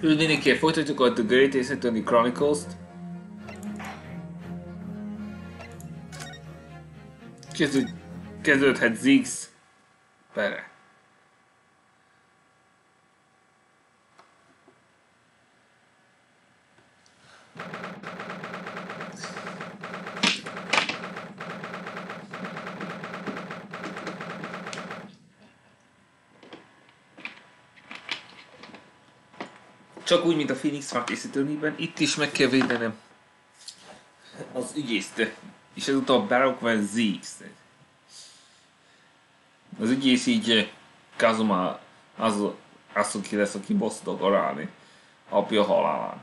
Mindenki folytatjuk a The Great Ace Chronicles-t. Kezdőd, kezdődhet Ziggs pere. Csak úgy, mint a Phoenix Wright készítőnében, itt is meg kell védenem az ügyészt. És ezúttal Barock vagy Ziggs. Az ügyész így eh, Kazuma az, az, aki lesz, aki bosszút akar állni apja halálán.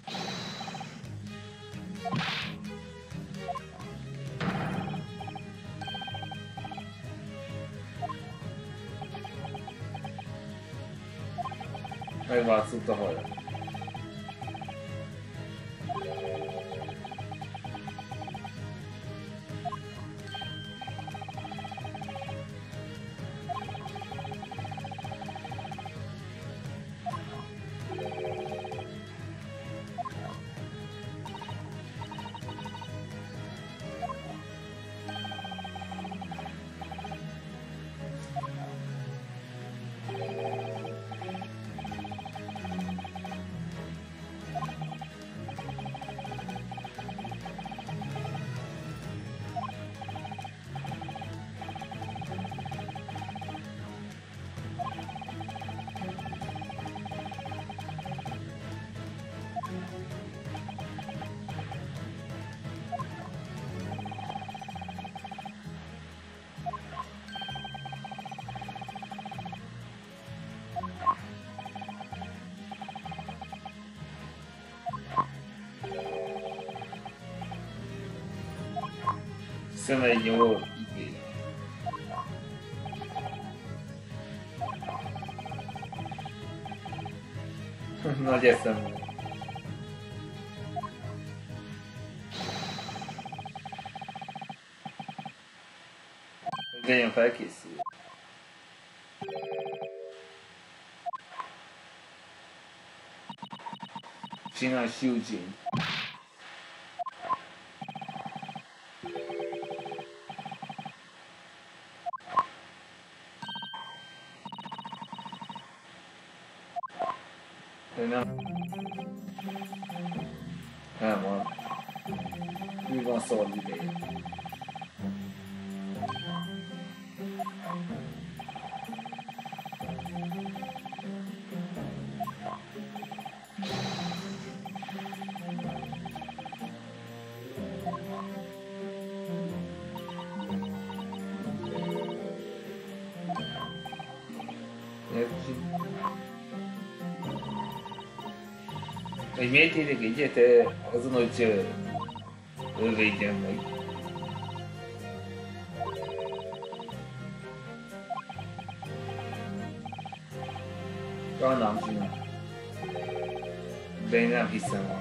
zsűri. Egy per zsűri. Egy zárt per lesz. Megváltozott a haja. Szeme egy jó igény. Nagy eszem volt. Hogy legyen felkészül. Csinálj Eugene. Írjuk egyet azon, hogy ő védjen meg. Sajnálom csinál. De én nem hiszem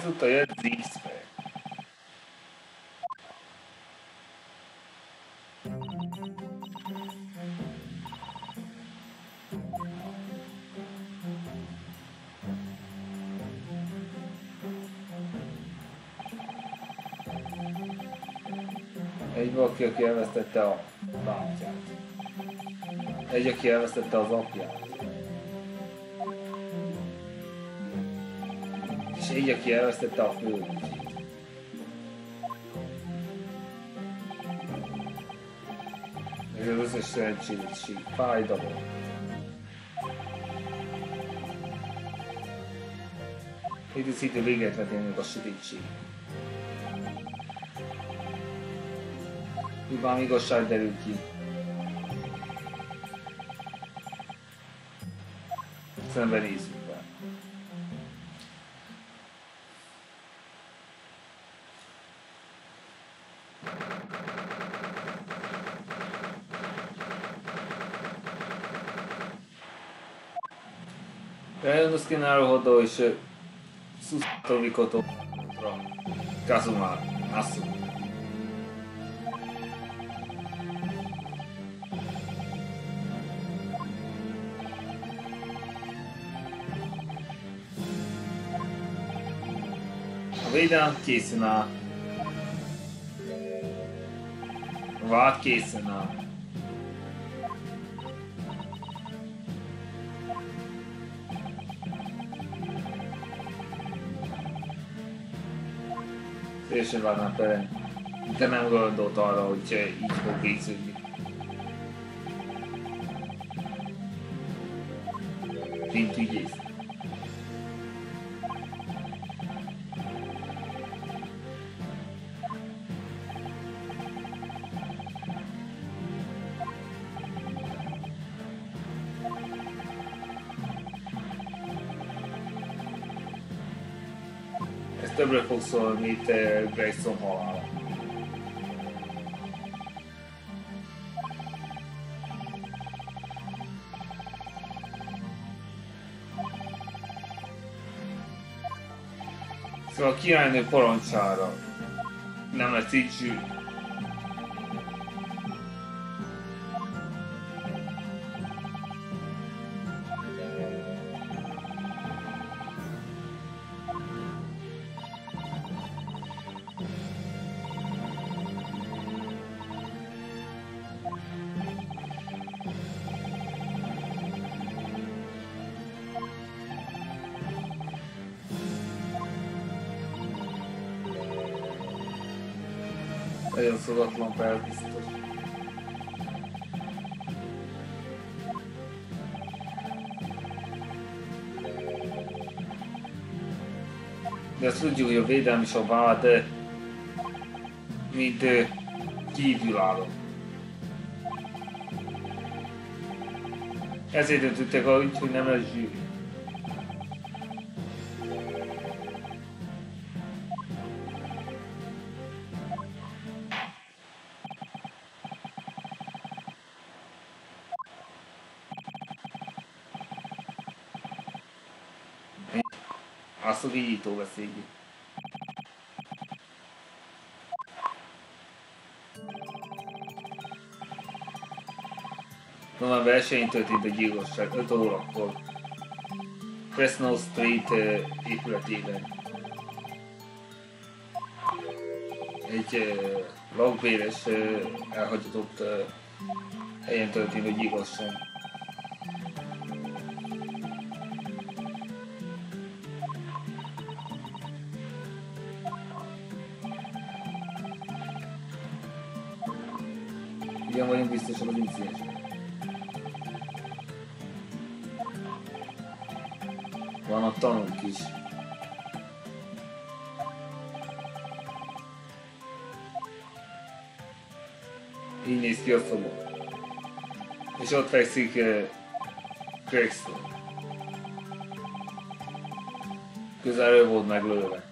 Ezúttal jött Zixper. Egy valaki, aki elvesztette a bátyját. Egy, aki elvesztette az apját. És egy, aki elvesztette a főnökét. Ez az összes szerencsétség, fájdalom. Itt szinte véget vetélnek a sötétség. Így valami igazság derül ki. なるほど、一緒。す飛びこと、ガスマ、ナス。Veda Kisna Vakisna Teljesen várnám tőle. De nem gondolt arra, hogy így fog készülni. Mint ügyész. Többre fog szólni, uh, Grayson halála. Szóval a királynő parancsára nem lesz így védelmi vád, mint kívülálló. Ezért döntöttek úgy, hogy nem lesz zsűri. Azt a vigító veszélyű. 1-én történt a gyilkosság, 5 órakor. Fresno Street uh, épületében. Egy uh, lakbéres uh, elhagyatott helyen a gyilkosság. Igen, vagyunk biztosak az incidensben. is. Így néz ki a szobor. És ott fekszik eh, uh, Gregson. Közelről volt meglőve.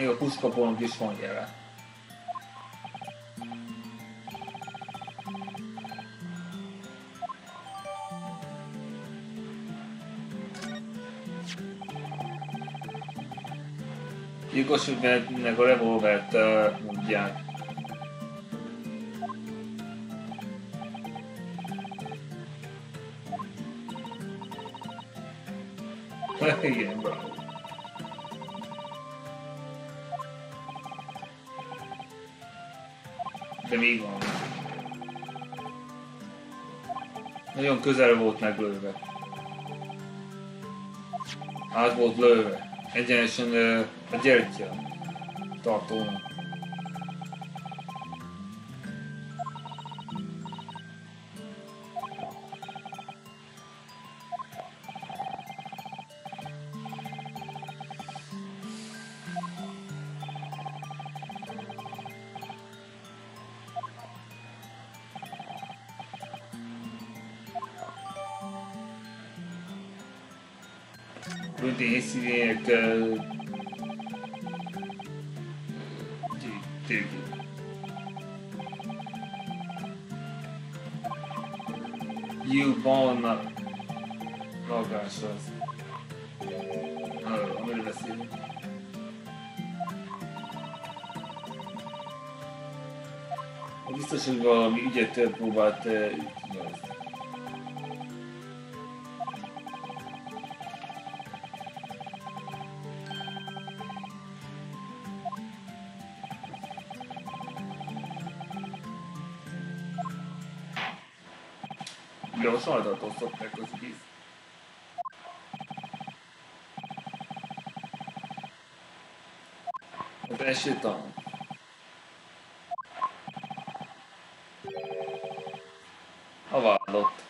Még a puskapolunk is van jelen. Hogy meg a revolvert uh, mondják. Igen, bravo. Nagyon közel volt meglőve. Át volt lőve. Egyenesen uh, a gyertya tartónak. Próbált azt. sajtot szokták az víz. Az első tanul. A vállott.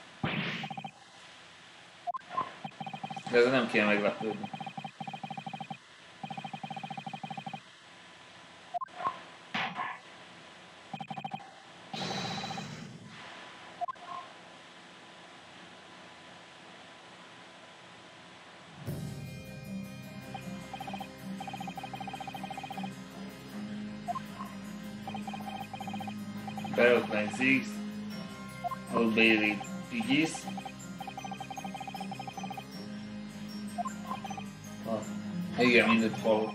De ez nem kéne meglepődni. Ziggs, Old Bailey ügyész. Igen, mindent hallott.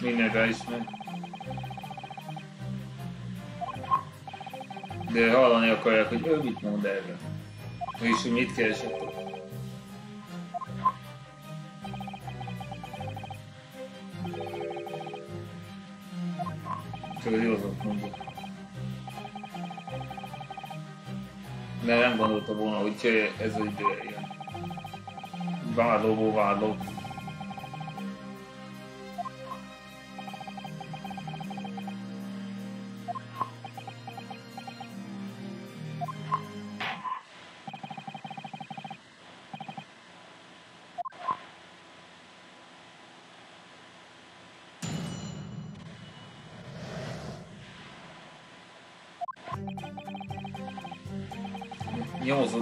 Minden ráismer. De hallani akarják, hogy ő mit mond erre. És hogy mit keresett Csak az igazat mondja. De nem gondolta volna, hogy ez idő ilyen. Vádlóból vádló.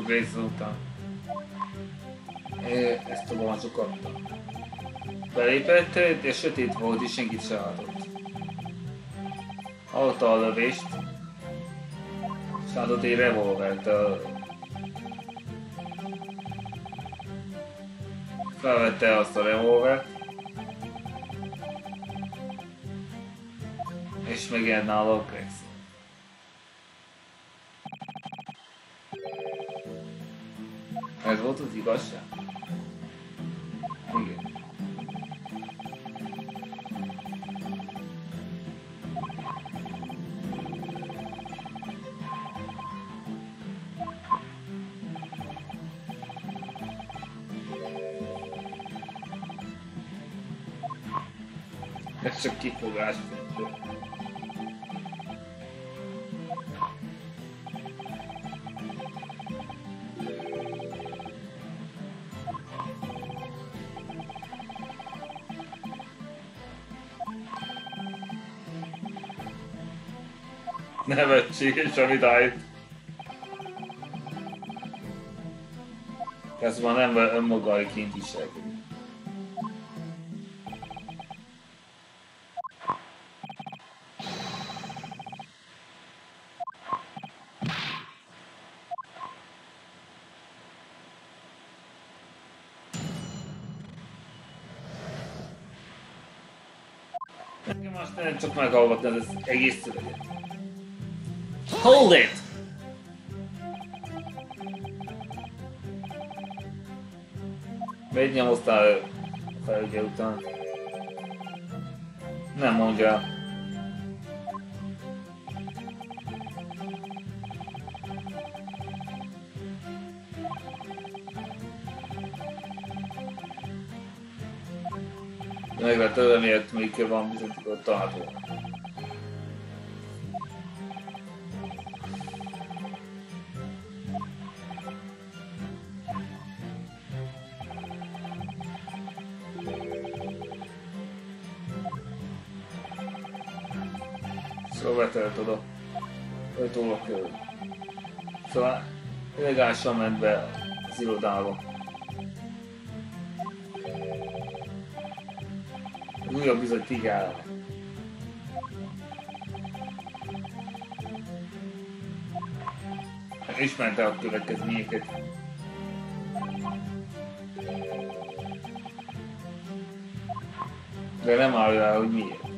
Rész után. É, ezt a balancsot kapta. Belépett, és sötét volt, és senkit se látott. Hallotta a lövést, és látott egy revolvert. Felvette azt a revolvert, és megjelent nála a Grex. Ez Nevetséges, amit állít. Ez már nem önmagaiként is elkezdő. Nekem aztán csak meghallgatni az egész szöveget. Hold it! Miért nyomoztál a felügye után? Nem mondja. Megvett tőle miért még van bizonyított talált Óra körül. Szóval illegálisan ment be az irodába. Az újabb bizony tigára. Ismerte a következményeket. De nem áll rá, hogy miért.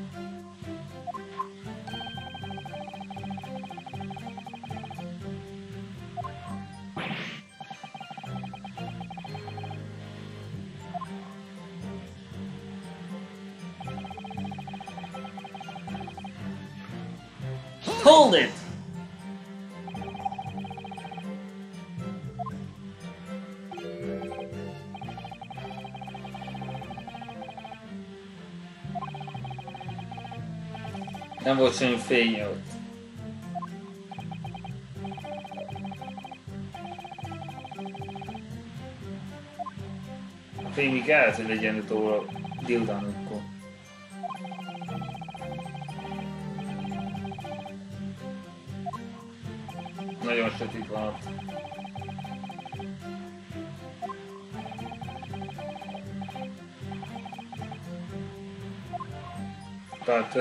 Fény még kellett, hogy legyen utól a dildánokon. Nagyon sötét van ott. Tehát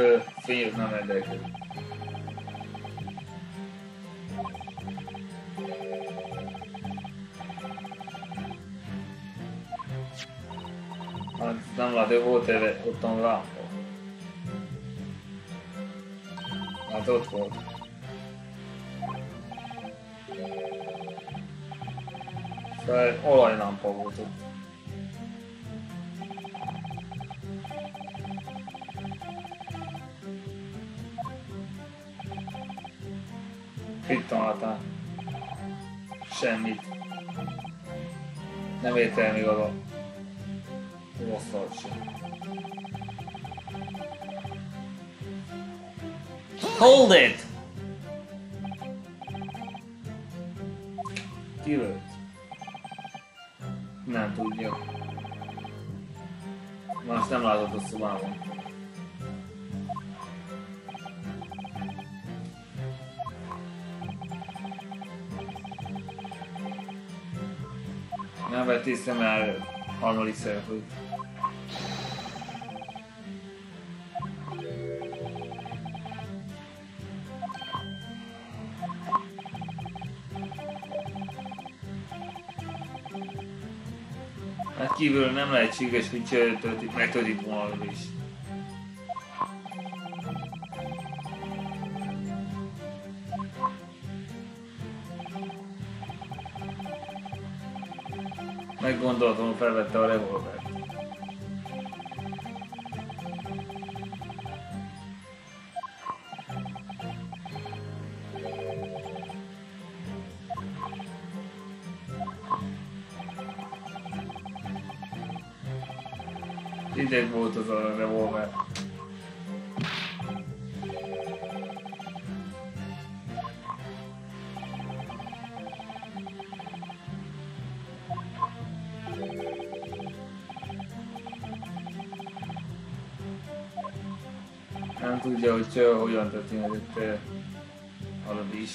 nem rendelkezik. Hát nem látja, volt erre otthon lámpa. Hát ott volt. Szóval olajlámpa volt ott. Mit találtál? Semmit. Nem érte el még az a rosszat sem. Hold it! Kilőtt. Nem tudja. Más nem látott a szobában. Észre, mert harmadik szereplő. Hát kívül nem lehetséges, hogy töltik, megtöltik volna is. Hogy felvette a revolvert. Ideg volt az a revolver. Hogy uh, hogyan történhetett uh, haladás.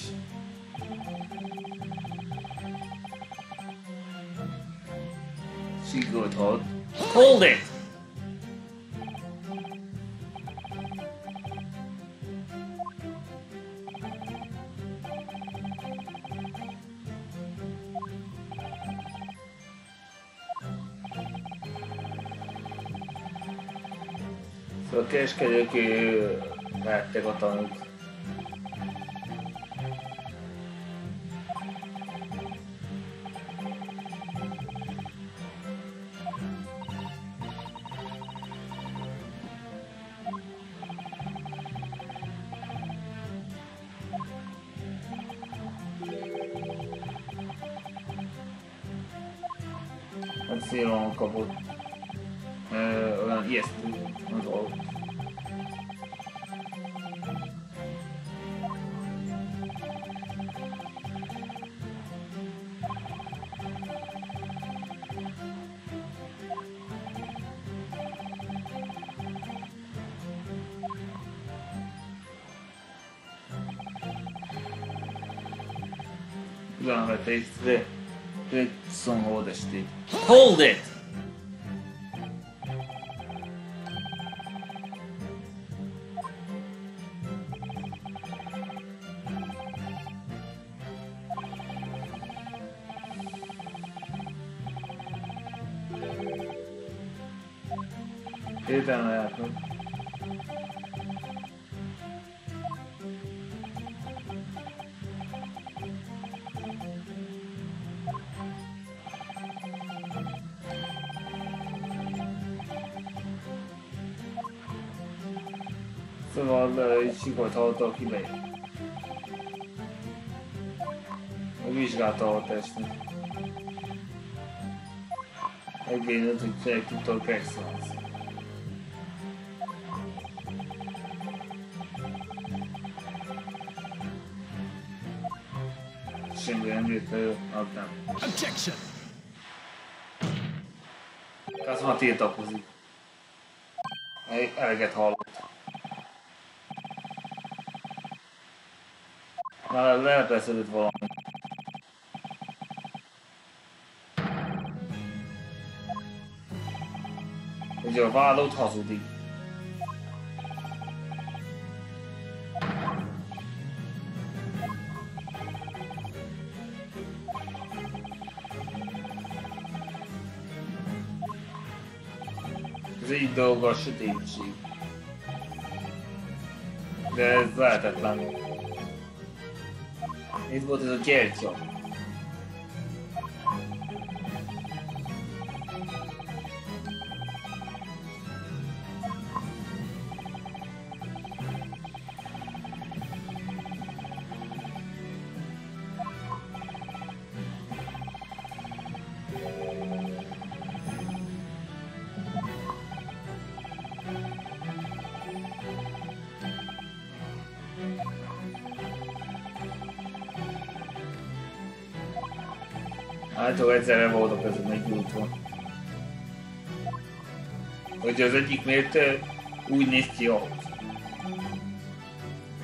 She got hold. Hold it! Szóval a kereskedők vettek a tanúk. Hát szélon kapott ö, olyan ijesztő Hold it! Sikolt hallottal kimegy. Vizsgálta a testnek. Megvédett, hogy fel tudta a Excellence. Semmi nem jött elő, az nem. Objection! Az már tiltakozik. El- Eleget hallott. Már lelepeszedett valami. Ugye a vádlott hazudik. Ez így dolga a sötétség. De ez lehetetlen. Itt volt ez a gyertya. Hát, egyszerre voltak ezen egy úton. Hogy az egyik miért úgy néz ki ahhoz.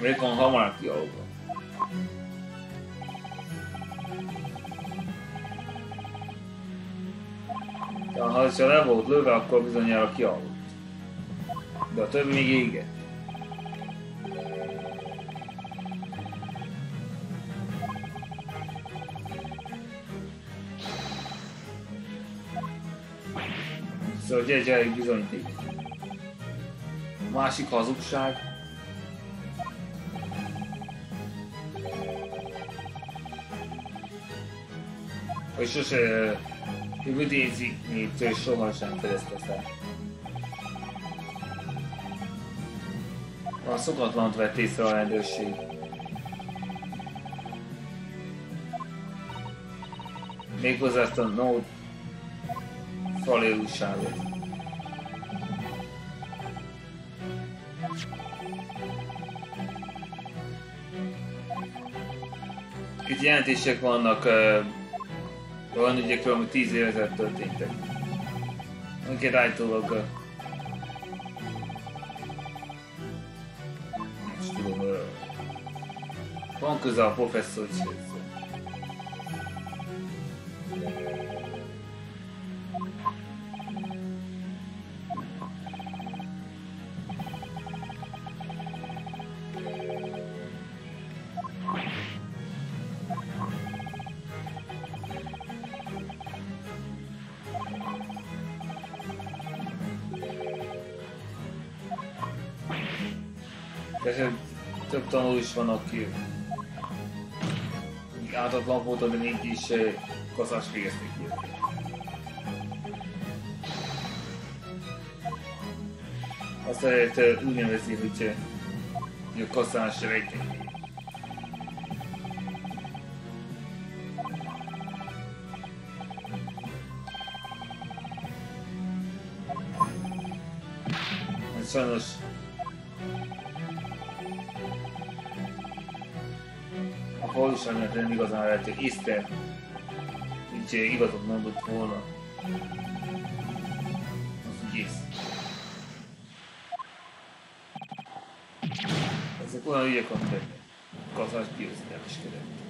Miért van hamar ki ahhoz. De ha le volt lőve, akkor bizonyára kialudt. De a többi még égett. Szóval gyere, gyere, bizonyíték. A másik hazugság. Hogy sose üdézik, mint sohasem fedezte fel. A szokatlant vett észre a rendőrség. Méghozzá ezt a no fali újságot. jelentések vannak ö, olyan ügyekről, ami 10 év ezelőtt történtek. Önként állítólag nem is tudom, van köze a professzor több tanul is van, aki ártatlan volt, de mégis eh, kaszást végezték ki. Azt lehet eh, úgy nevezni, hogy, eh, hogy a kaszás rejtély. Sajnos lehet, hogy Isten nincs igazat mondott volna. Az ügyész. Ezek olyan ügyek, amiket győzni nem is kedett.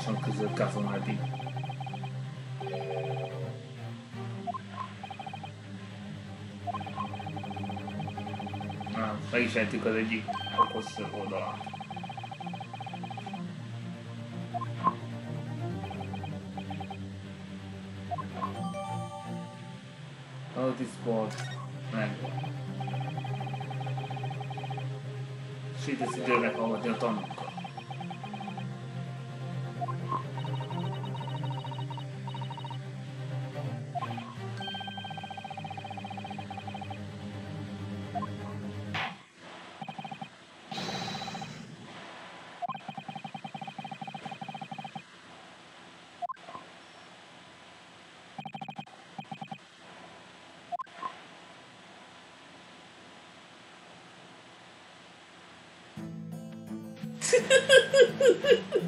Lériáson között Gazon eddig. Na, meg is ejtük az egyik okos oldalát. Notice board megvan. Itt az időnek hallgatni a tanunkat.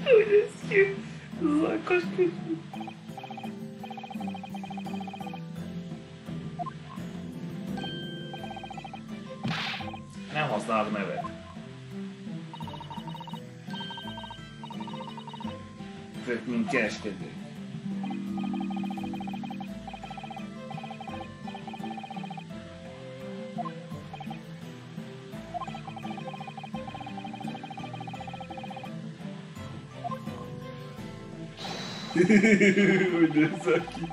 Hogy néz Hogy nézzel ki?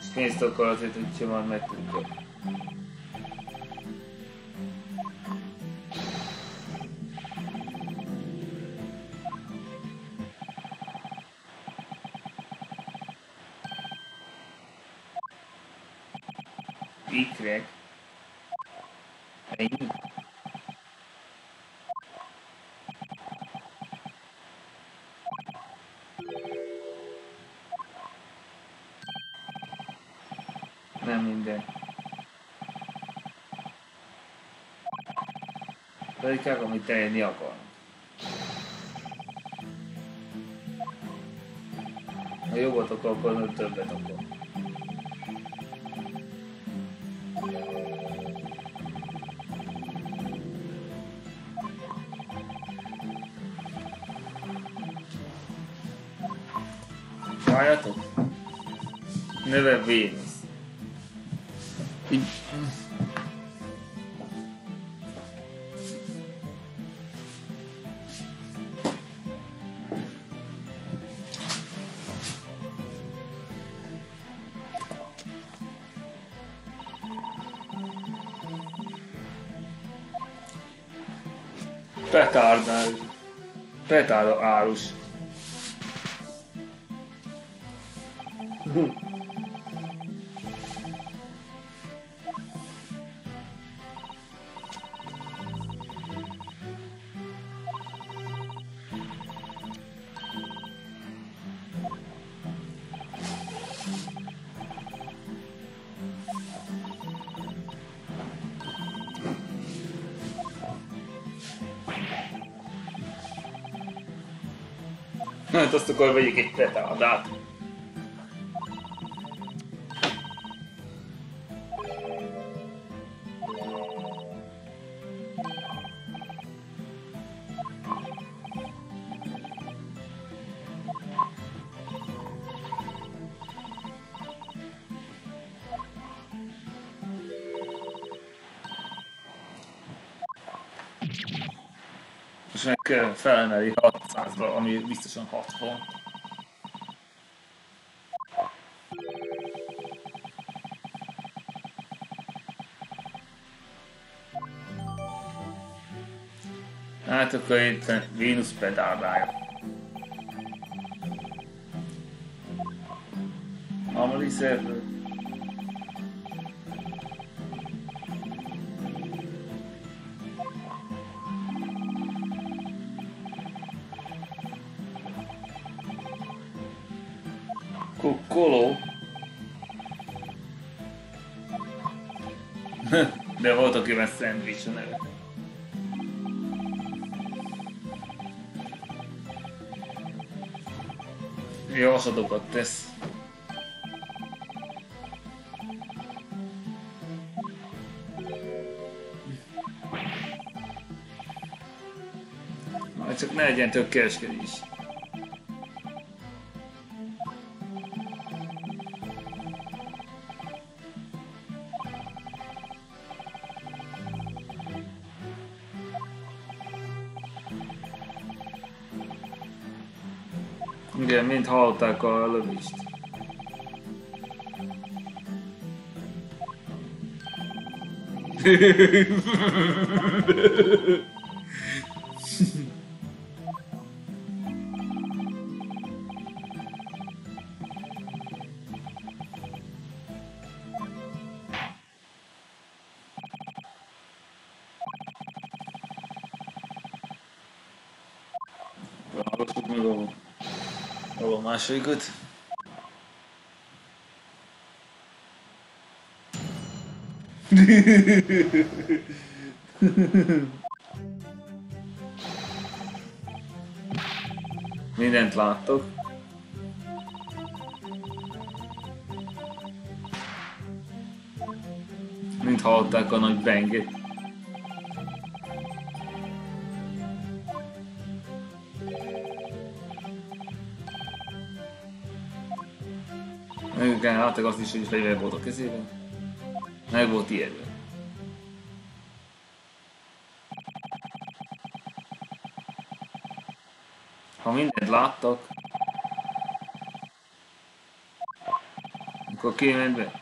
És pénzt akar azért, hogy simán meg tudja. Kell, amit tenni akar. Ha jobbat akar, akkor többet akar. Várjatok. Neve Vénusz. Azt akkor vegyük egy petárdát. Most meg kell felemelni 600-ra, ami biztosan 6 font. Hát akkor itt Venus pedáldája. Amali szervő. Volt, akiben szendvics a neve. Javaslatokat tesz. Majd csak ne legyen tök kereskedés. Igen, mind hallották a lövést. Hallgassuk a másodikat. Mindent láttok. Mint hallották a nagy benget. Láttak azt is, hogy fegyver volt a kezében. Meg volt ijedve. Ha mindent láttak, akkor kiment be.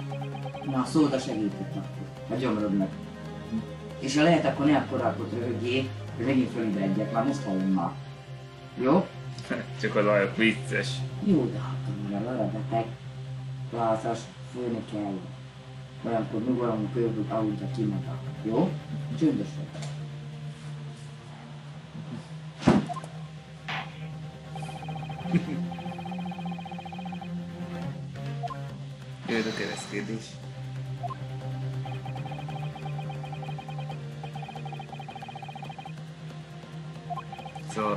Na, szóda segített akkor. A gyomrodnak. És ha lehet, akkor ne akkor akkor röhögjél, hogy megint fölébredjek, már most hallom már. Jó? Csak az ajak vicces. Jó, de hát már levetek. Lázas, főni kell. Olyankor nyugalom, pörgök, ahogy a kimaga. Jó? Csöndösen. ez a keresztkérdés.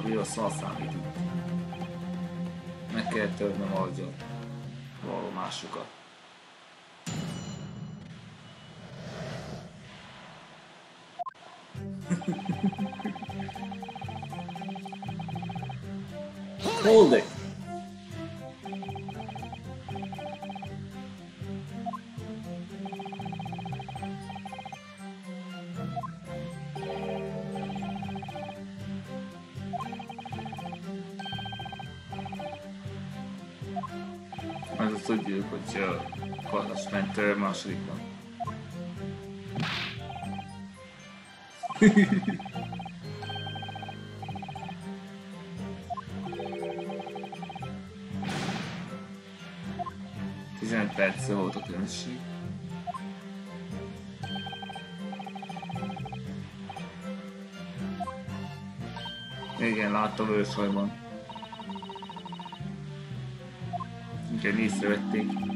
Szóval mi a szal számít itt. Meg kell törnöm a. Hold másodikban. Tizenöt perc volt a különbség. Igen, láttam ősajban. Úgyhogy észrevették.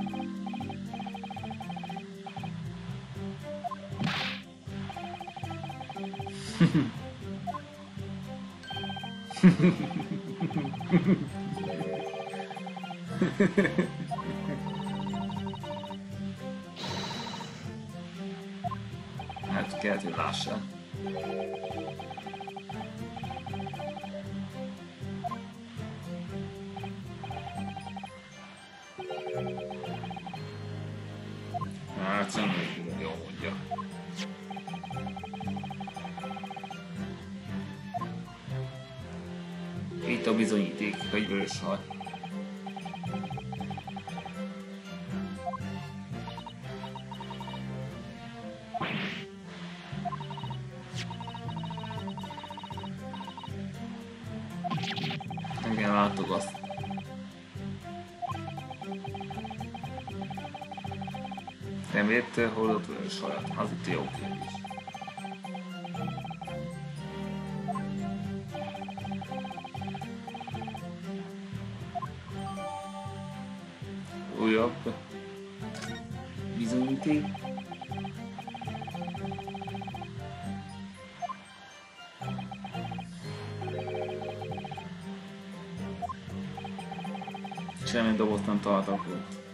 Hát kellett, hogy lássál. Hát bizonyíték, hogy vörös hal. Igen, láttuk azt. Nem érte, hol ott vörös hajat? Az itt jó kérdés. Semmi dobozt nem találtak ott.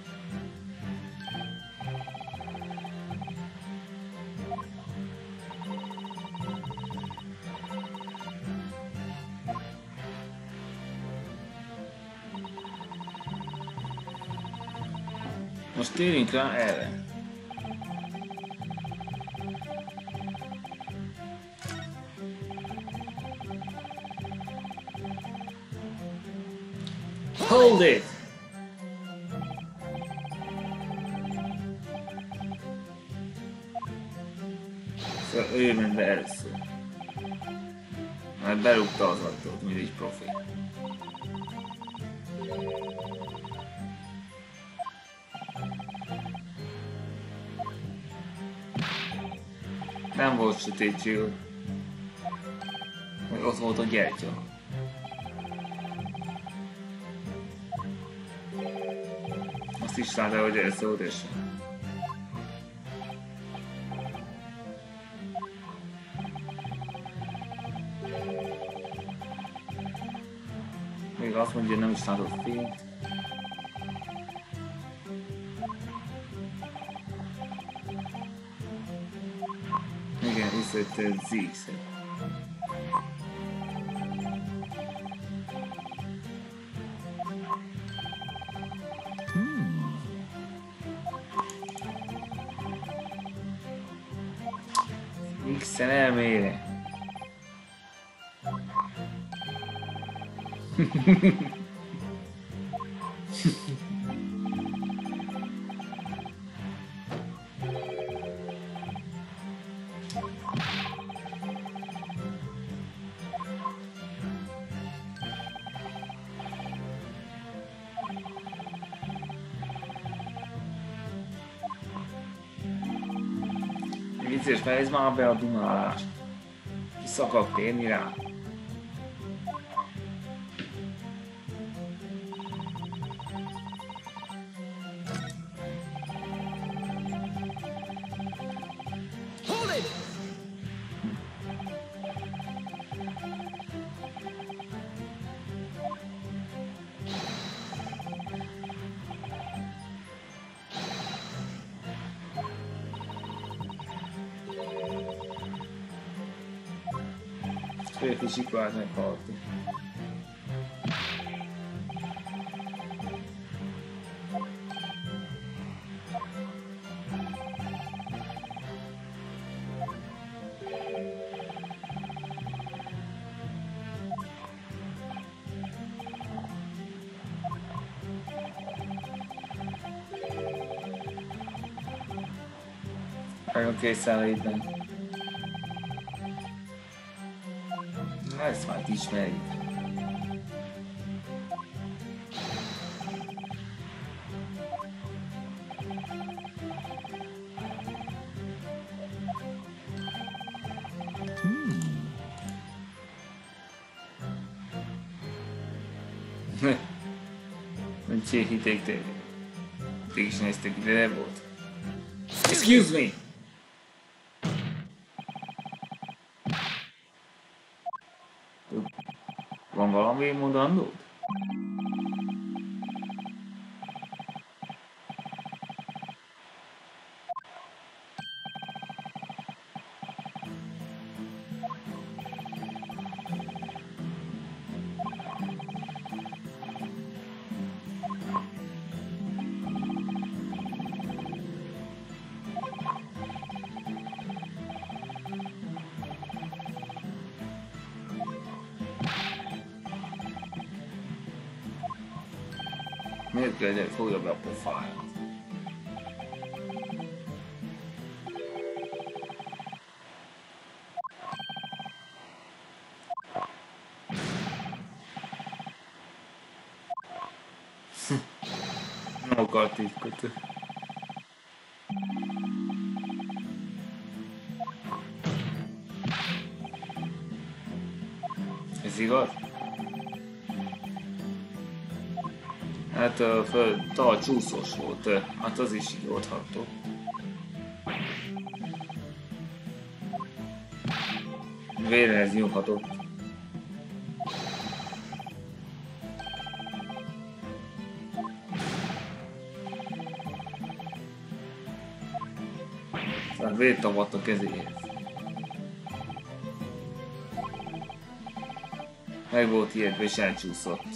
Most Nem volt sötétség. Meg ott volt a gyertya. Azt is látta, hogy ez szólt és Még azt mondja, hogy nem is látott fejezd már be a dumálást. Vissza akarok térni rá. wáznak halni. Okay, Sally, then. Ezt már ismerjük. Nem hitték te. Te is néztek ide, volt. Excuse me! Miért kell, hogy fogja be a pofáját? Nem akart így kötő. Ez igaz? Hát a tal csúszós volt, hát az is így oldható. Vérhez nyúlhatott. Tehát vért tavadt a kezéhez. Meg volt ilyetve és elcsúszott.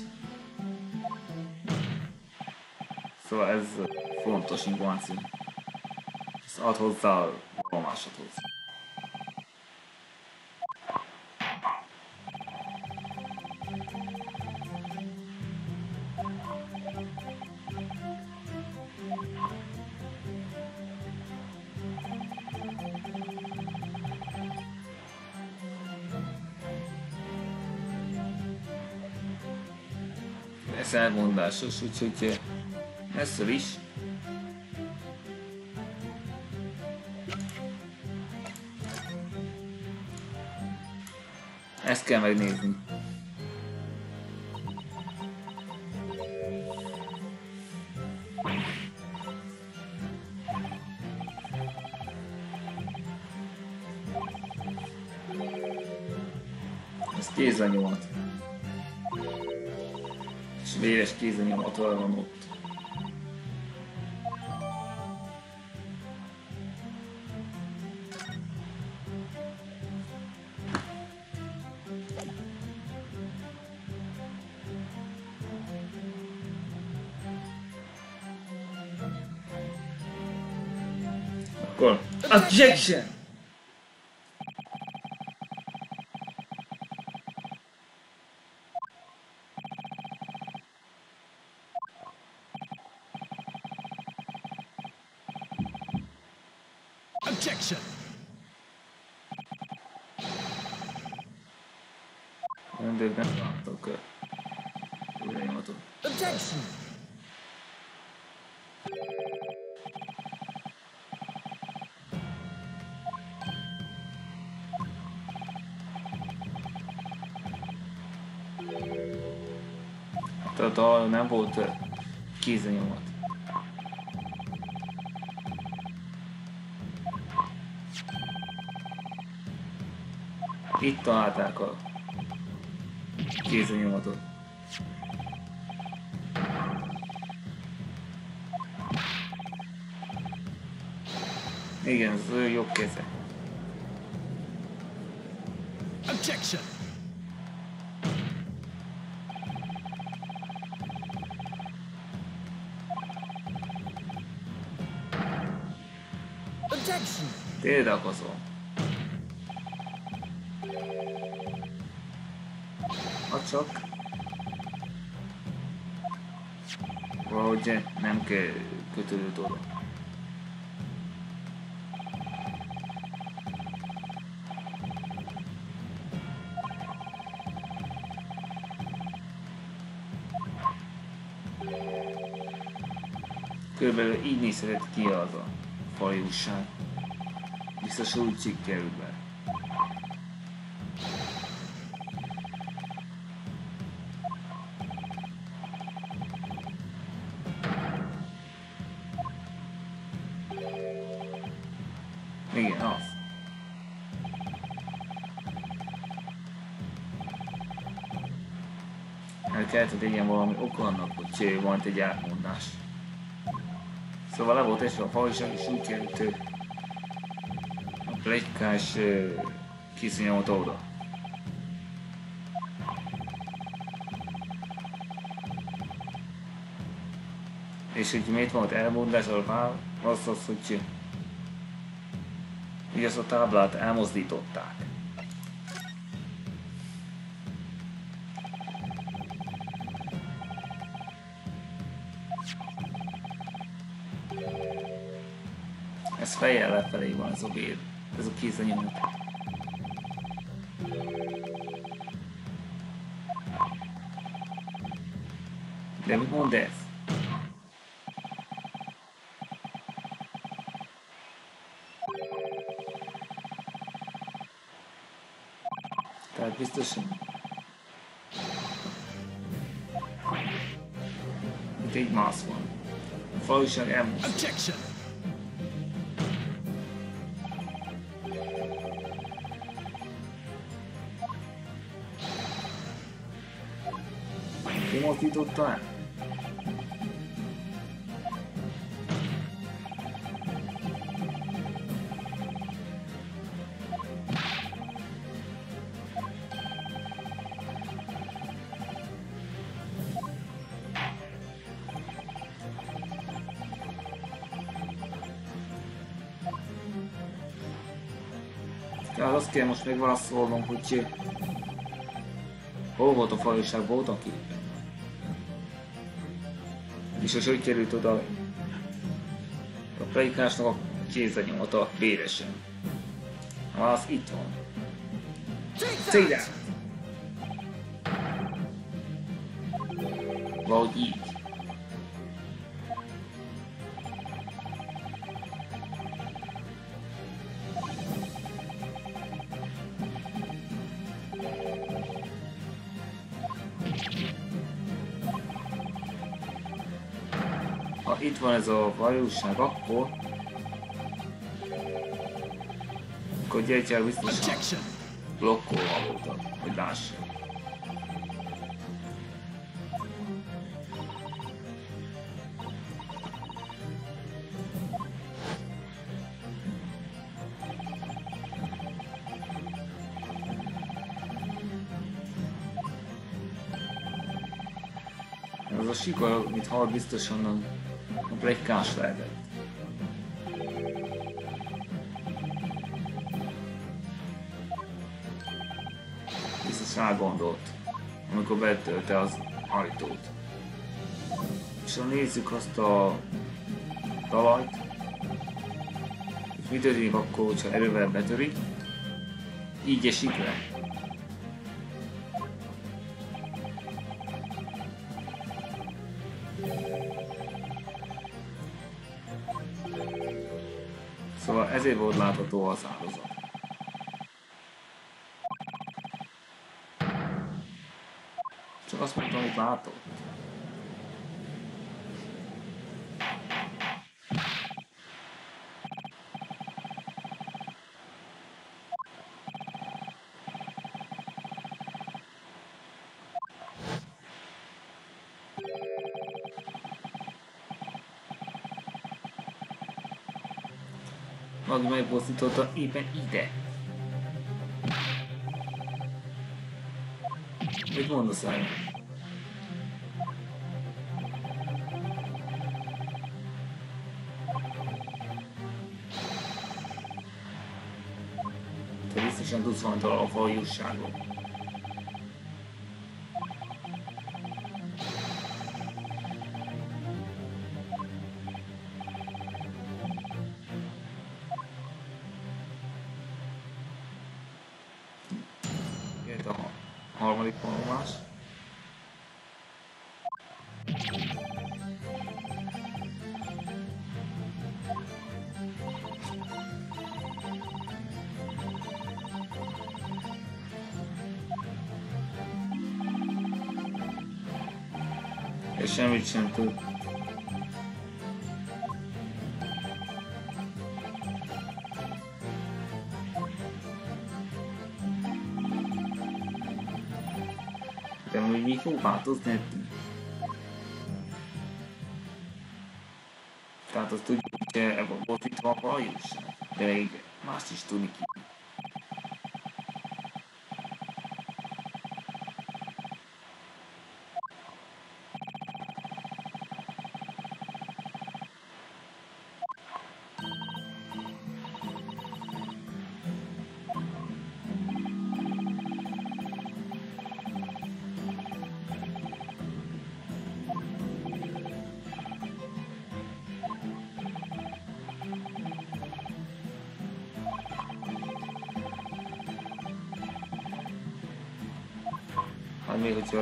Szóval ez fontos információ. Ez ad hozzá a vallomásodhoz. Ez elmondásos, úgyhogy Ezzel is. Ezt kell megnézni. Ez kézanyomat. És véres kézanyomat van ott. Objection! Tehát a nem volt ö, kézanyomat. Itt találták a kézanyomatot. Igen, az jobb keze. Tiltakozom. Ha csak... Valahogy nem kell kötődött oda. Körülbelül így nézhetett ki az a fali újság. Biztos úgy cikk kerül be. Igen, az. El kellett, hogy legyen valami ok annak, hogy van egy átmondás. Szóval le volt esve a fajság, és úgy került a plegykás kiszonyomot oda. És hogy miért volt elmondás, már az az, hogy, hogy azt a táblát elmozdították. Ez fejjel lefelé van ez a vér. Ez a kézanyomat. De mit mond ez? Tehát biztosan itt egy mász van. A faluság elmozdul. Objection! Ki mozdította el? Tehát azt kell most megválaszolnom, hogy hol volt a faluság, volt a képen. És hogy hogy került oda a predikásnak a kézanyomata véresen. A válasz itt van. Cédá! Valahogy így. Van ez a valóság, akkor akkor gyertyák biztosan voltak, hogy lássa. Ez a sikor, amit hall, biztosan a, plegykás lehetett. Biztos rágondolt, amikor betölte az ajtót. És ha nézzük azt a talajt, mi történik akkor, hogyha erővel betörik, így esik le. Látható az áldozat. Csak azt mondtam, hogy látott. valaki megbosszította éppen ide. Mit mondasz el? Te biztosan tudsz valamit a faljusságot. Sem tud. De hogy mi fog változni eddig? Tehát azt tudjuk, hogy volt itt van bajusság, de még mást is tudni ki.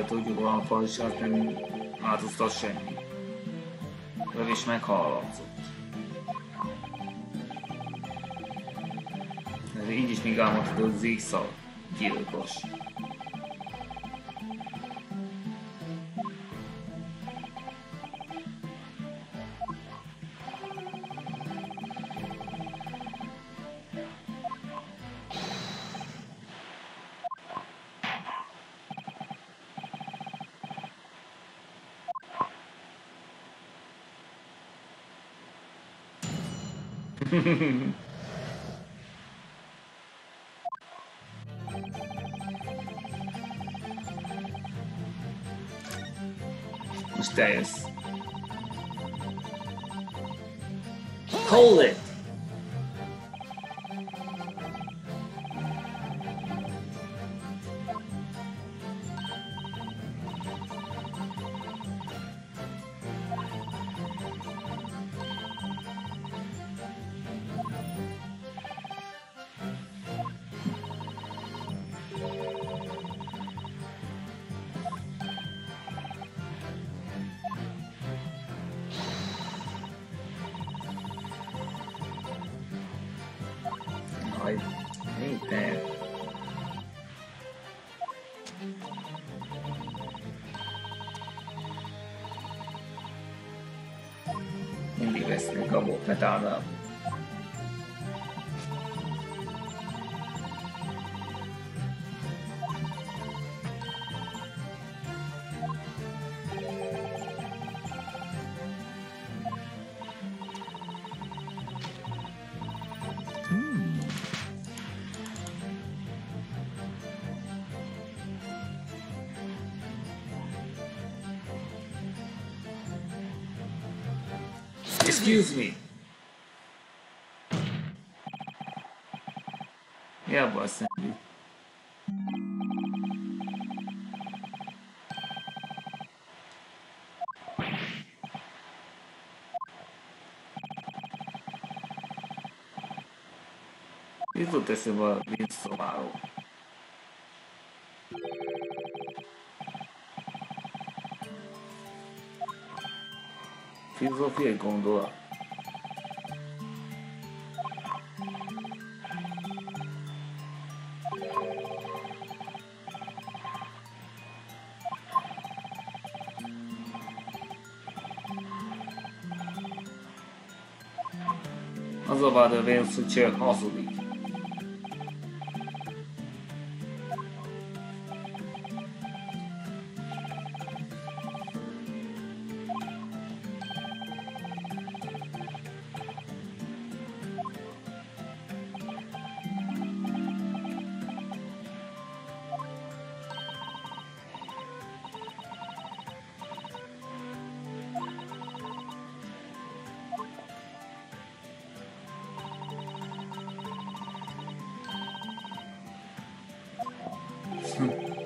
Tudjuk a falisát, nem változtat semmi. Lövés meghallatszott. Ez így is még elmondható, hogy zigzag gyilkos. Most te jössz. Hold it! Excuse. E a bosta ali? E tu te se va vinsolaro? Filosofia e gondola. A Vance, hogy csak hazudik.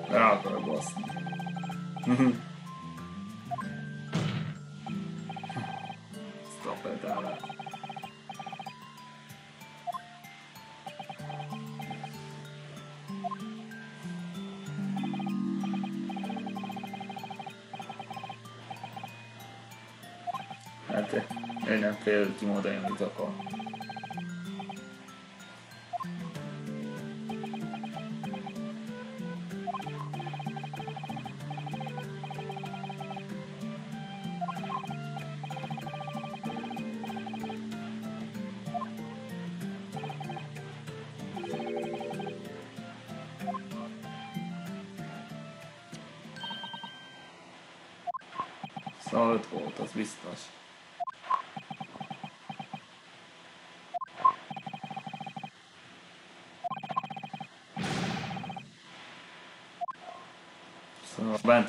Rá akarok baszni. Alan. Hát ő nem fél kimondani, amit akar.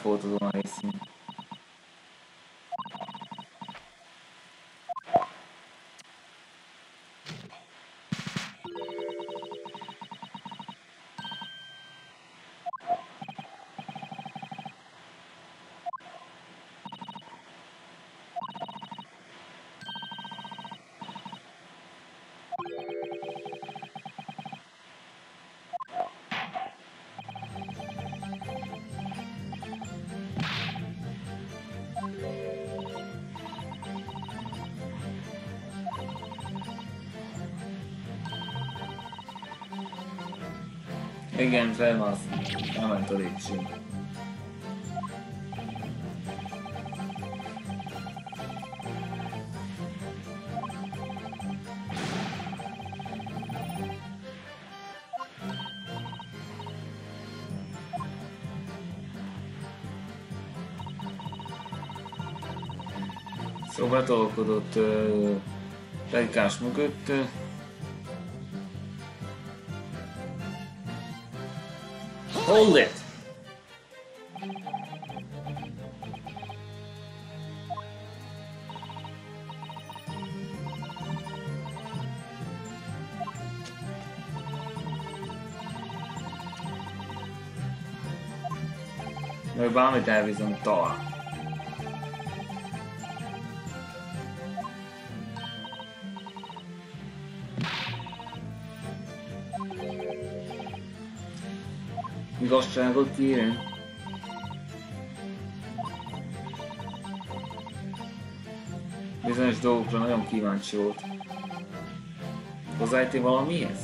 Szóval bent volt Igen, felmász. Elment a lépcsőn. Szóval betolkodott uh, Pegykás mögött, uh, Hold it! Majd bármit elvizem talán. Igazságot kérem. Bizonyos dolgokra nagyon kíváncsi volt. Hozzájtél valamihez?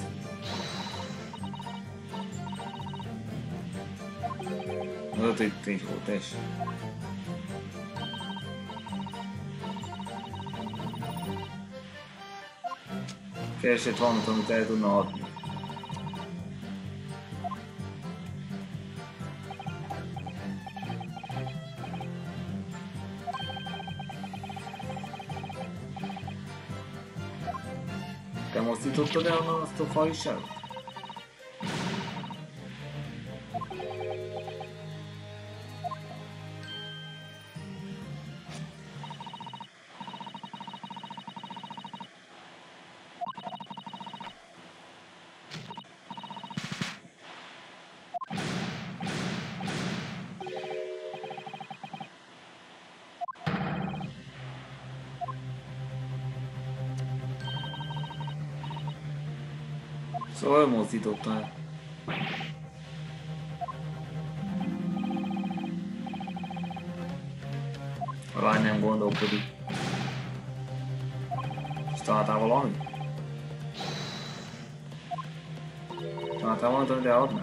Az itt így volt, és... Keresett valamit, amit el tudna adni. Te mozdítottad el onnan azt a fajságot? Mozdította el. A lány nem gondolkodik. És találtál valamit? Találtál valamit, amit eladnál?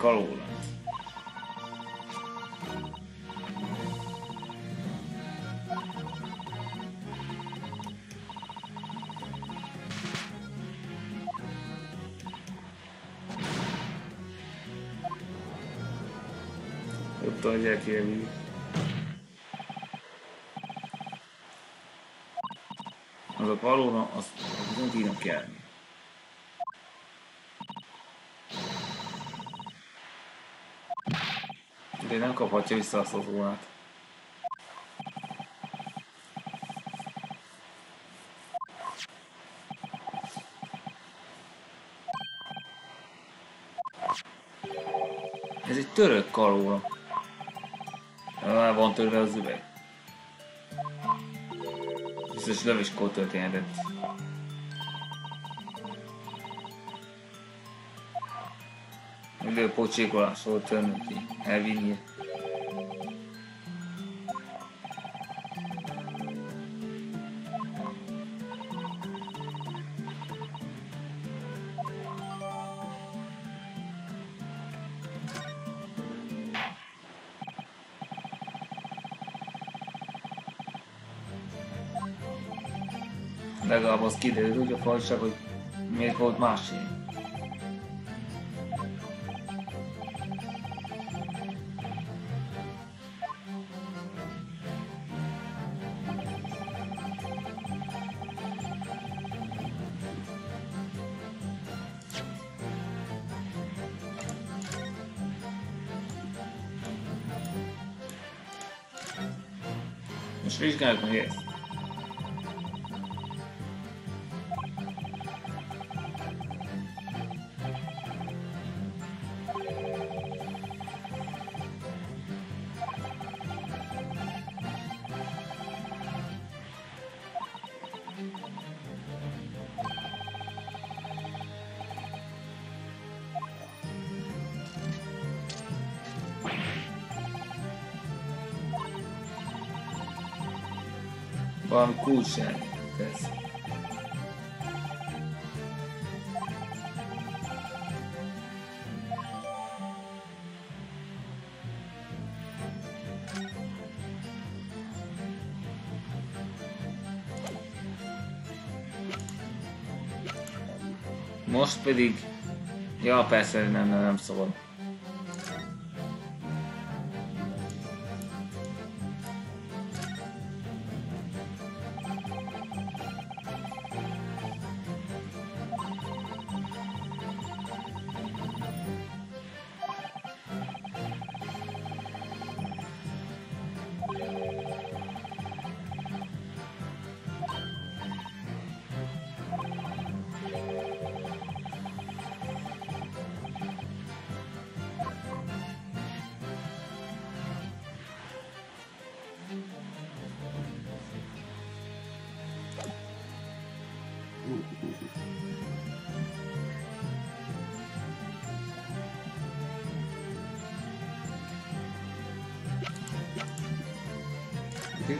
Kalóra. Jobb tudják élni. Az a kalóra, az, az nem bírnak kelni. De nem kaphatja vissza azt az órát. Ez egy török kalóra. El van törve az üveg. Biztos lövéskor történhetett. Idő pocsékolás volt törni ki, elvinni. Legalább az kiderült, hogy a fajság, hogy miért volt másik. Most vizsgáljuk meg kulcsán ez. Most pedig... Ja, persze, nem, nem, nem szabad.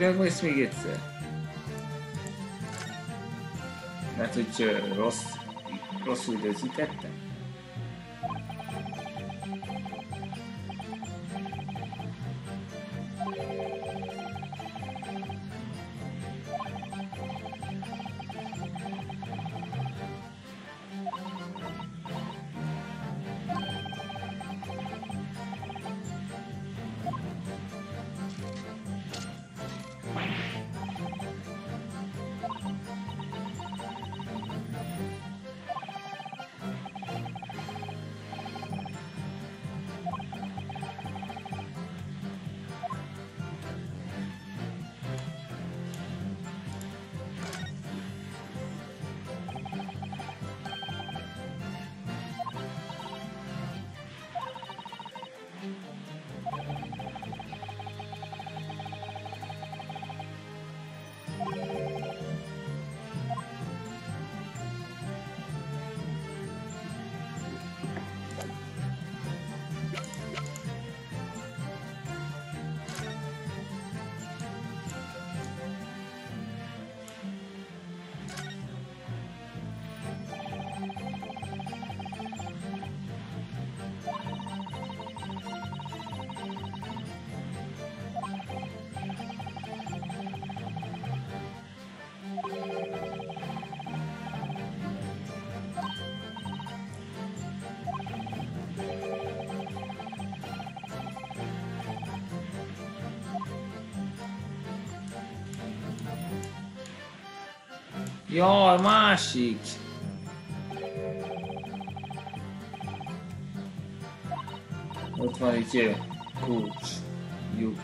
Vizsgáljuk ezt még egyszer. Mert hogy rossz, rosszul időzítettem. Jaj, másik! Ott van egy kulcs. Lyuk.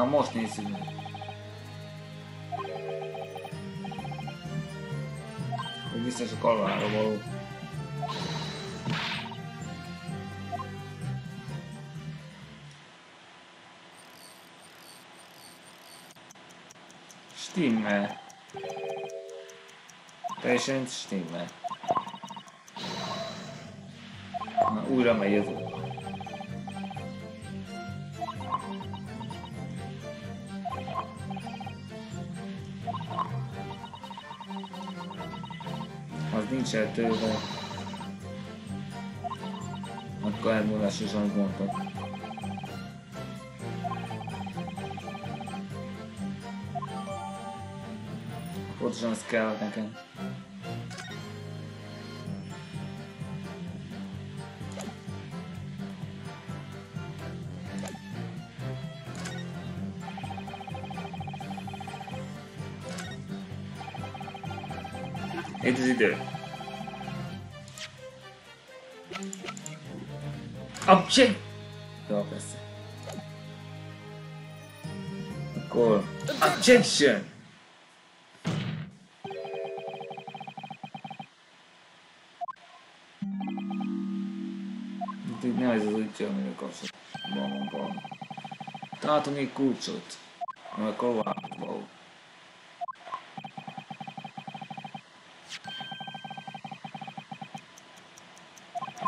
Na most nézzük meg. Hogy biztos a kalvára való. Stimmel. Teljesen stimmel. Na, újra megy az eltőve. Akkor elmúlás is, amit mondtam. Pontosan az kell nekem. Itt az idő. Object! Jó, persze. Akkor... Objection! Itt így nem ez az útja, amivel kapcsolatban van. Találtunk egy kulcsot. Akkor való.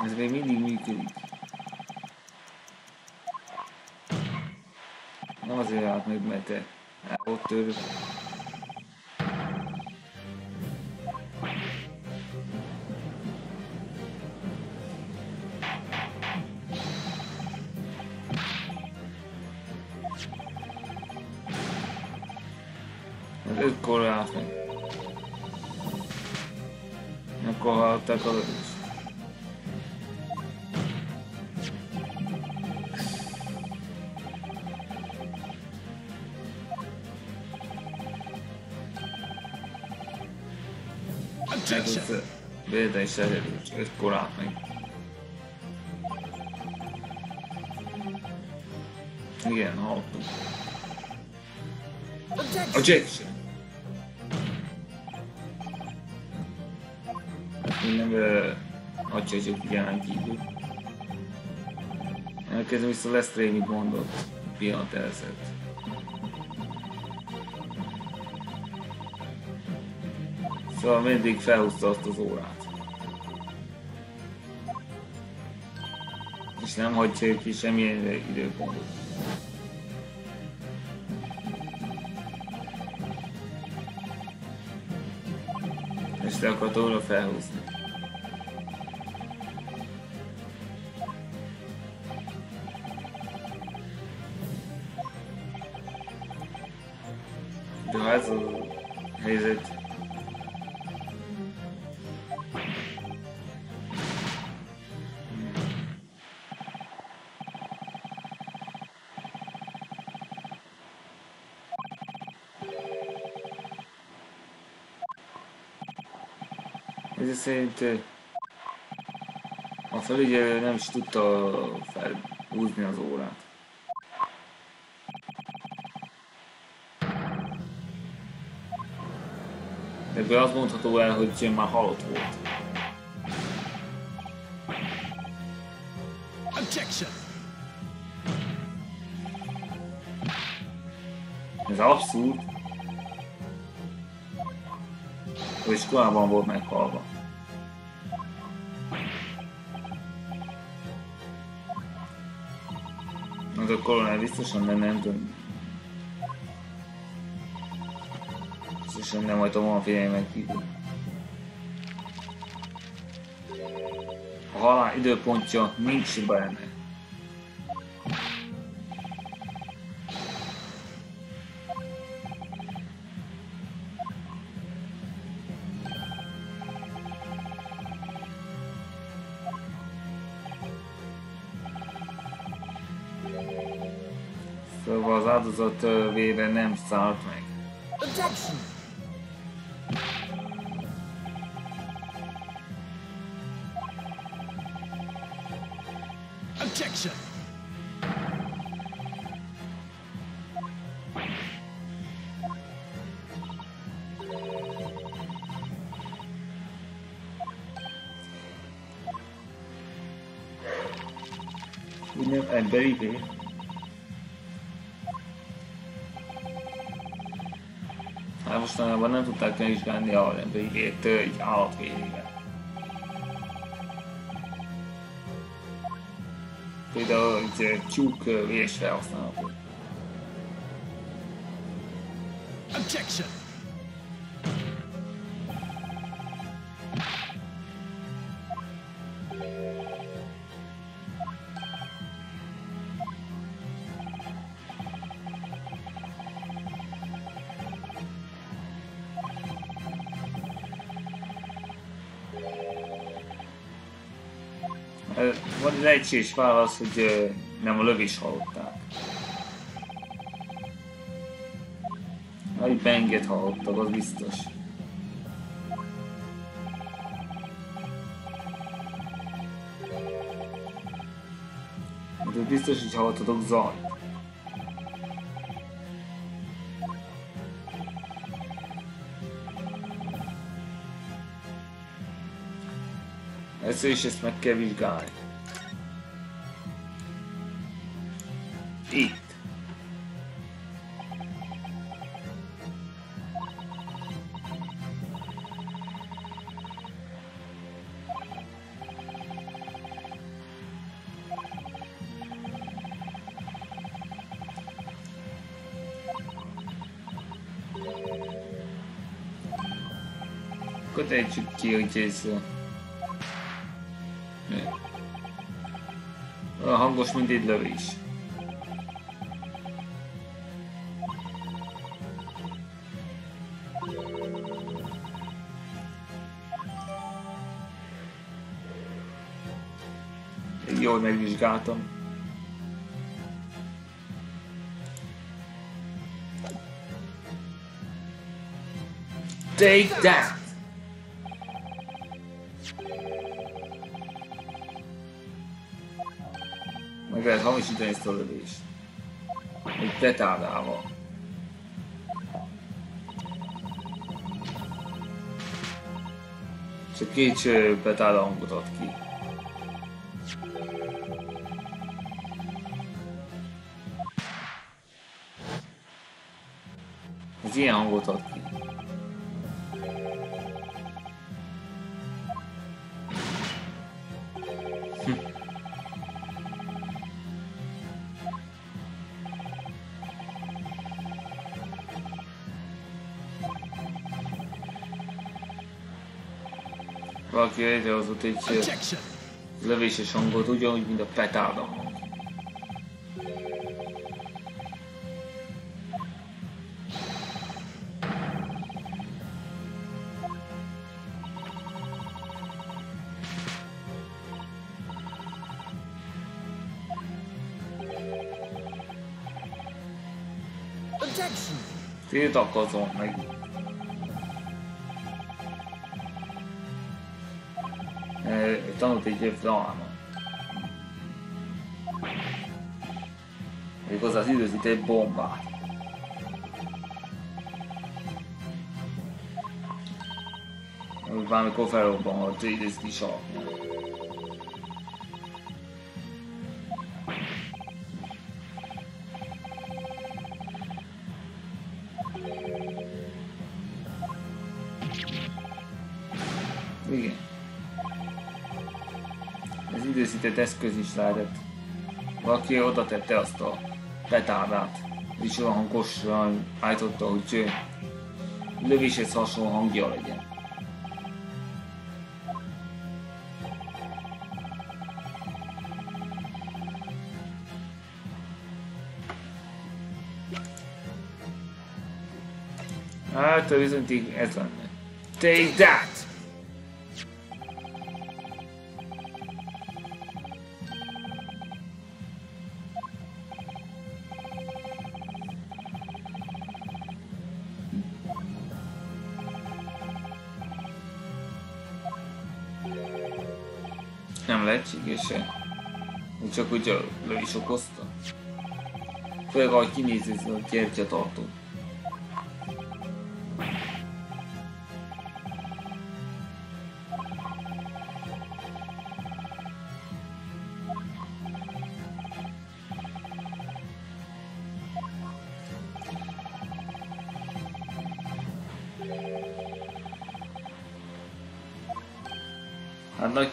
Ez még mindig működik. Nem azért állt meg, mert Ötkor állt meg. Igen, hallottuk. Objection! Nem hagyhatjuk jelen kívül. Elkezdem vissza Lesztré, mit mondott. Pillanat elszett. Szóval mindig felhúzta azt az órát. És nem hagyja ki semmilyen időpontot. És te akart óra felhúzni. Szerint a felügyelő nem is tudta felhúzni az órát. Ebből azt mondható el, hogy már halott volt. Objection! Ez abszurd. Ő iskolában volt meghalva. A koronel biztosan, de nem tudom. Biztosan nem hagytam volna figyelmet kívül. A halál időpontja nincs benne. Áldozat vére nem szállt meg. Objection! Objection! Ugye emberi vér. mostanában megvizsgálni a vértől egy állatvérére. Például egy tyúk véres felhasználható. Egységes válasz, hogy nem a lövés hallották. Egy benget hallottak, az biztos. De biztos, hogy hallottatok zajt. Először is ezt meg kell vizsgálni. Akkor tegyük ki, hogy ez hangos, mint egy lövés. Jól megvizsgáltam. Take that! A lövést. Egy petárdával. Csak két petárda hangot ad ki. Ez ilyen hangot ad ki. Valaki létrehozott egy lövéses hangot, ugyanúgy, mint a petárda hang. Tiltakozom meg. Tanult egy flamma. Méghozzá az időzít egy bombát. Valamikor felrobbanhat időzíti sarknál. Időzített eszköz is lehetett. Valaki oda tette azt a petárdát, és olyan hangosan állította, hogy lövéshez hasonló hangja legyen. Hát, viszont ez lenne. Take that! Lehetséges-e? Csak úgy a lövés okozta? Főleg, ahogy kinézi a gyertyatartó. nagy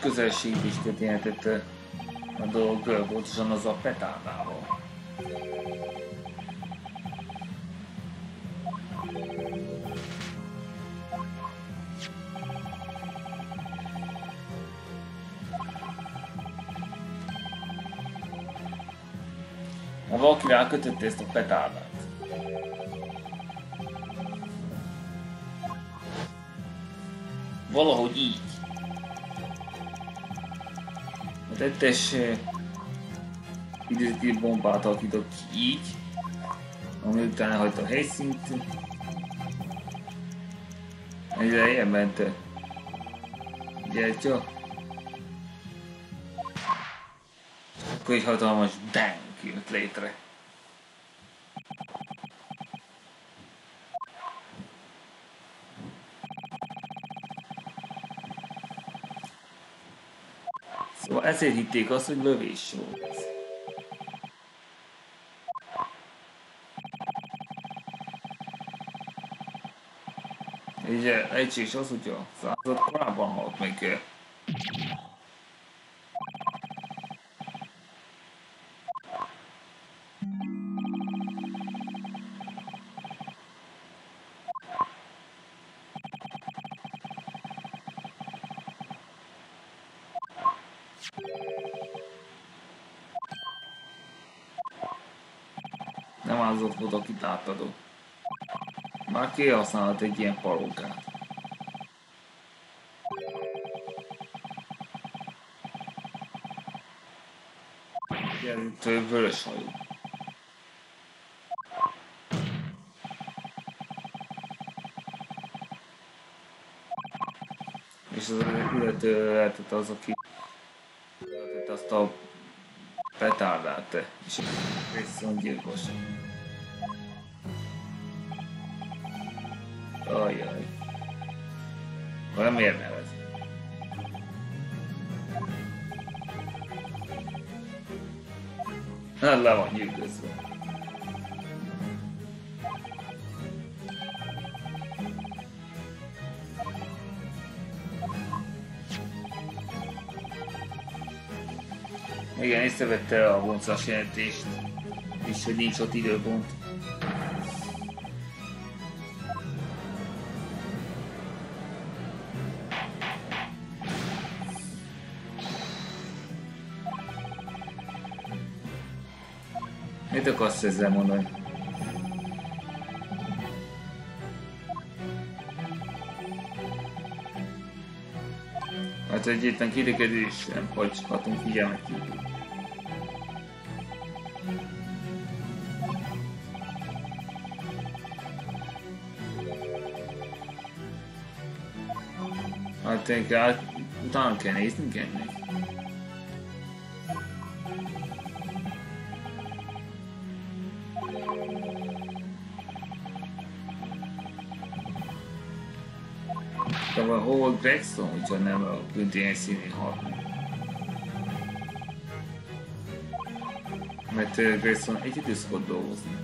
közelség is történhetett a dolog pontosan az a petárdával. Ha valaki rákötötte ezt a petárdát. Valahogy így tettes időzíti bombát alakítok ki így, ami után elhagyta a helyszínt. Egyre ilyen ment gyertya. Akkor egy hatalmas bang jött létre. Ezért hitték azt, hogy lövés volt. Ugye egység az, hogy a század korábban halt meg oda kitátadó. Már kihasználhat egy ilyen palókát. Több vörös hajú. És az illető lehetett az, aki lehetett azt a petárdát, és viszont gyilkos. Ajaj. Olyan miért nevez? Hát le van nyűgözve. Igen, észrevette a boncas jelentést, és hogy nincs ott időpont. Mit akarsz ezzel mondani? Hát egyetlen kirekedés sem hagyhatunk figyelmet kívül. Hát inkább Utána kell néznünk ennek. Gregson, nem a bünti helyszínén meg? Mert Gregson egy időszakot dolgozni.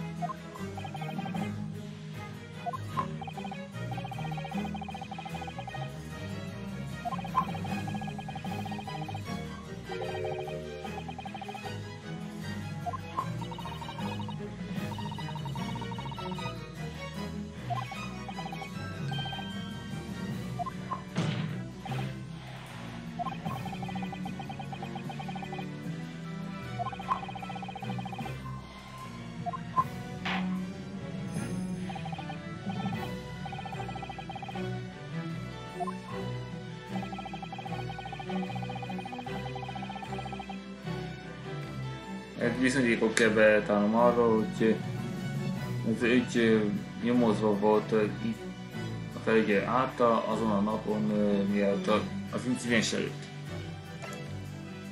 Kell beállnom arra, hogy az ügy nyomozva volt itt a felügyel által azon a napon, mielőtt az incidens előtt.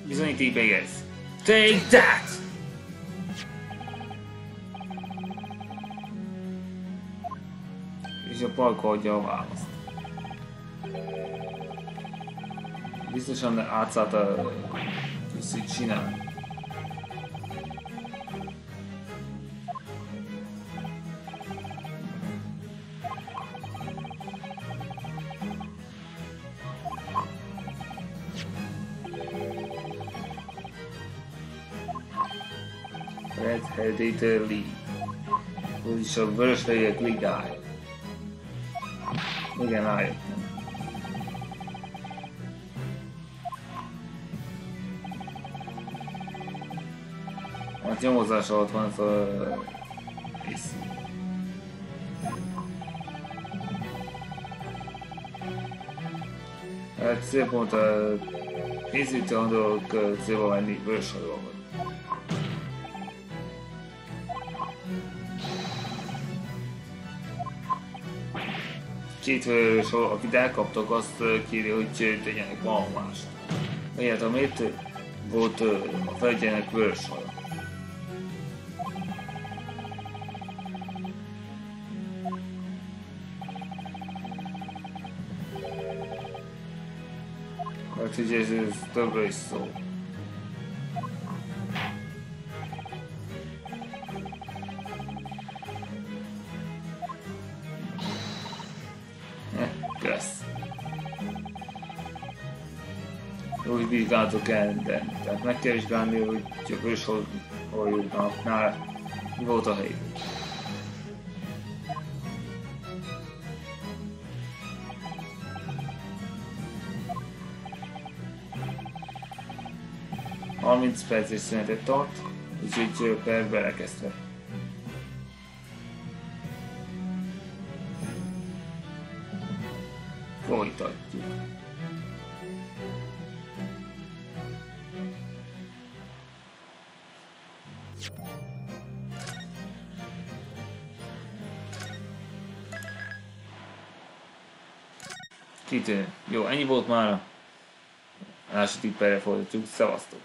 Bizonyíték ez. Take that! És a park adja a választ. Biztosan átszállt a csinálni. Red-headed Vagyis a vörösfejek ligája. Igen, rájöttem. A nyomozás alatt van ez a rész. Hát szép pont a készítő handolok célba menni vörös két sor, akit elkaptak, azt kírja, hogy tegyenek vallomást. Miért a miért volt a felgyenek vörös haja. Hát, hogy ez, ez többre is szól. Vizsgálatok ellen. Tehát meg kell vizsgálni, hogy csak ősholdjuknál mi volt a hely. Harminc perces szünetet tart, úgyhogy per belekezdve. Kitűnő. Jó, ennyi volt már. Második perre fordítjuk. Szevasztok!